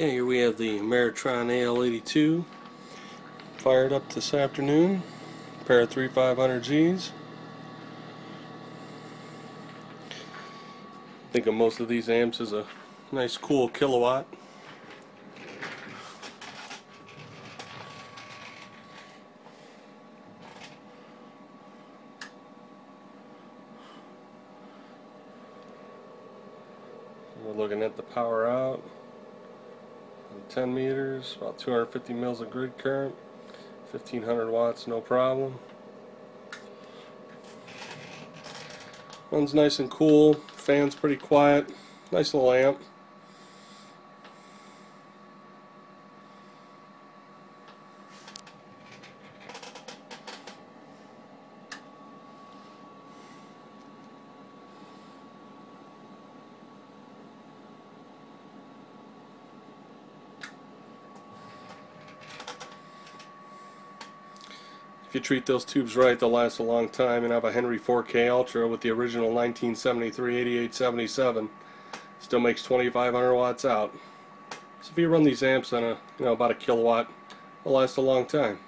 Okay, here we have the Ameritron AL82 fired up this afternoon. Pair of 3500Gs. Think of most of these amps as a nice cool kilowatt. We're looking at the power out. 10 meters, about 250 mils of grid current, 1500 watts, no problem. Runs nice and cool, fan's pretty quiet, nice little amp. If you treat those tubes right, they'll last a long time and have a Henry 4K Ultra with the original 1973 8877. Still makes 2500 watts out. So if you run these amps on a, you know, about a kilowatt, they'll last a long time.